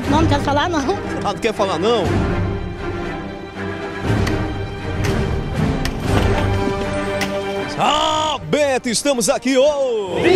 não, não, quero falar não. Ah, não quer falar não? Estamos aqui hoje!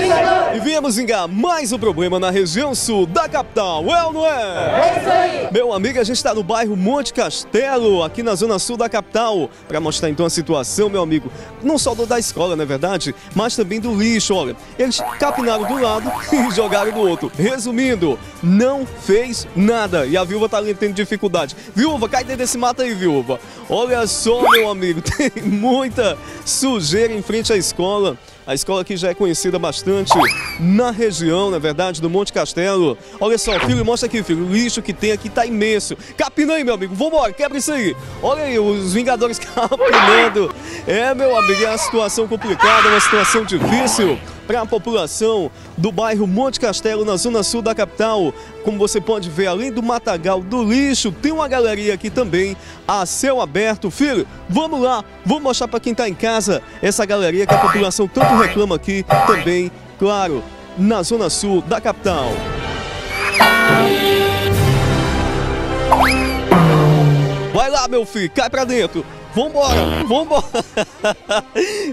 E viemos engar mais um problema na região sul da capital, é ou não é? É isso aí! Meu amigo, a gente está no bairro Monte Castelo, aqui na zona sul da capital, para mostrar então a situação, meu amigo, não só do da escola, não é verdade? Mas também do lixo, olha. Eles capinaram do lado e jogaram do outro. Resumindo, não fez nada. E a viúva tá ali tendo dificuldade. Viúva, cai dentro desse mato aí, viúva. Olha só, meu amigo, tem muita sujeira em frente à escola. A escola aqui já é conhecida bastante na região, na verdade, do Monte Castelo. Olha só, filho, mostra aqui, filho. O lixo que tem aqui tá imenso. Capina aí, meu amigo. Vambora, quebra isso aí. Olha aí, os Vingadores capinando. É, meu amigo, é uma situação complicada, uma situação difícil para a população do bairro Monte Castelo, na zona sul da capital. Como você pode ver, além do matagal do lixo, tem uma galeria aqui também a céu aberto. Filho, vamos lá, vamos mostrar para quem está em casa essa galeria que a população tanto reclama aqui também, claro, na zona sul da capital. Vai lá, meu filho, cai pra dentro. Vambora, vambora.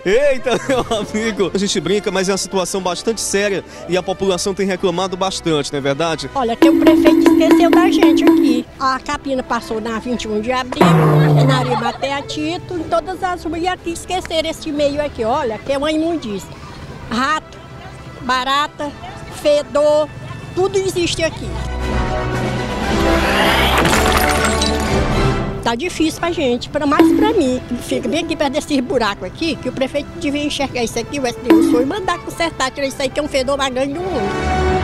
Eita, meu amigo. A gente brinca, mas é uma situação bastante séria e a população tem reclamado bastante, não é verdade? Olha, que o prefeito esqueceu da gente aqui. A capina passou na 21 de abril, na Aribaté a Tito, todas as e aqui esqueceram esse meio aqui. Olha, que é uma imundícia. Rato, barata, fedor, tudo existe aqui. Tá difícil pra gente, para mais pra mim, que fica bem aqui perto desse buraco aqui, que o prefeito devia enxergar isso aqui, o SDU foi mandar consertar, tirar isso aí, que é um fedor mais grande do mundo.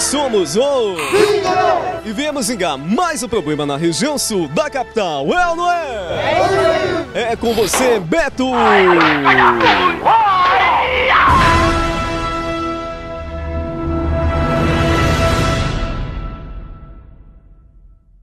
Somos o... E viemos engar mais um problema na região sul da capital, é ou não é? É, é com você, Beto!